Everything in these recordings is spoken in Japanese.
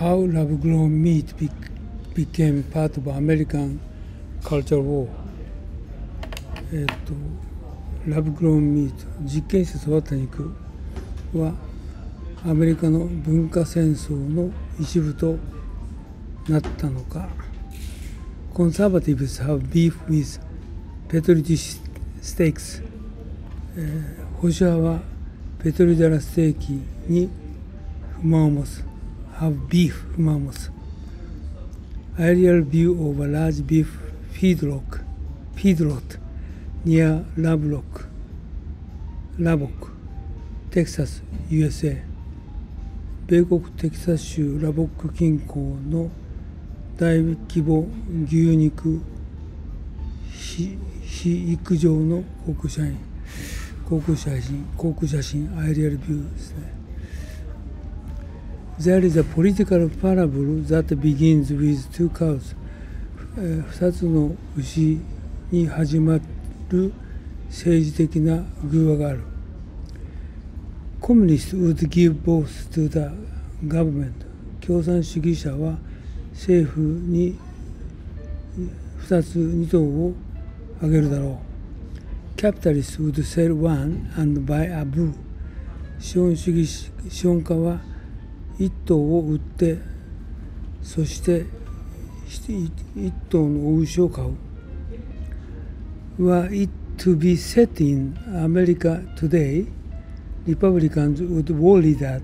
How lab-grown meat be became part of American cultural war えっ、とラブグローンミート実験室育った肉はアメリカの文化戦争の一部となったのか Conservatives have beef with Petri dish steaks、えー、保守派はペトリダラステーキに不満を持つ have beef 不満を持つ Aerial view of a large beef feedlot feedlot near Lovelock Lubbock Texas USA 米国テキサス州ラボック近郊の大規模牛肉非育場の航空写真航空写真航空写真アイリアルビューですね There is a political parable that begins with two cows 二つの牛に始まる政治的な偶話がある Communists would give both to the government 共産主義者は政府に2つ2頭をあげるだろう Capitalists would sell one and buy a bull 資本主義資本家は1頭を売ってそして1頭のお牛を買う Were it to be set in America today Republicans would worry that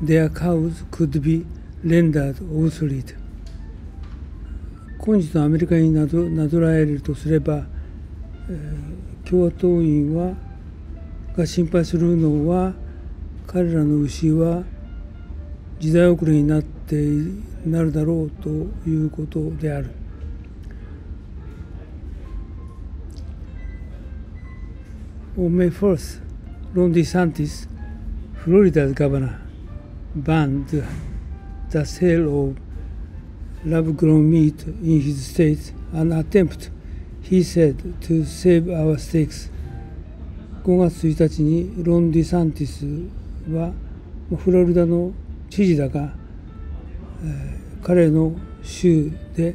their cows could be rendered obsolete 今日のアメリカになどなぞらえるとすれば、えー、共和党員はが心配するのは彼らの牛は時代遅れになってなるだろうということである。On May 1st, Ron DeSantis, Florida's governor, banned the sale of lab-grown meat in his state, an attempt, he said, to save our steaks. 5月1日にロン・ディサンティスはフロリダの知事だが、えー、彼の州で、え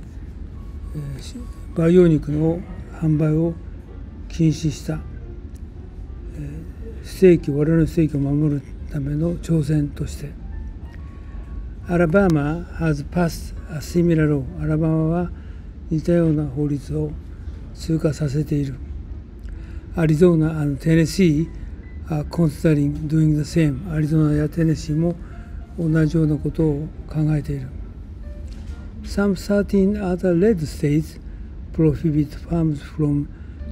ー、培養肉の販売を禁止した。えーステーキ我々のステーキを守るための挑戦としてアラバマ has passed a similar law アラバマは似たような法律を通過させているアリゾナ and Tennessee are considering doing the same アリゾナやテネシーも同じようなことを考えている Some 13 other red states prohibit farms from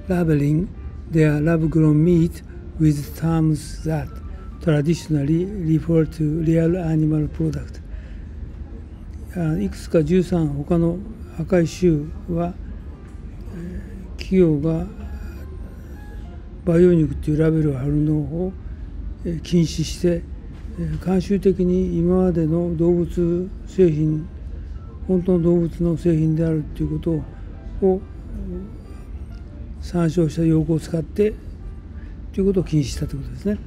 labeling their lab-grown meat with terms that traditionally refer to real animal product いくつか13他の赤い州は企業が培養肉というラベルを貼るのを禁止して慣習的に今までの動物製品本当の動物の製品であるということを参照した用語を使ってということを禁止したということですね。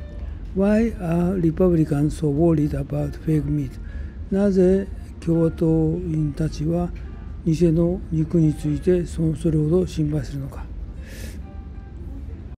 Why are Republicans so worried about fake meat? なぜ共和党員たちは偽の肉についてそれほど心配するのか。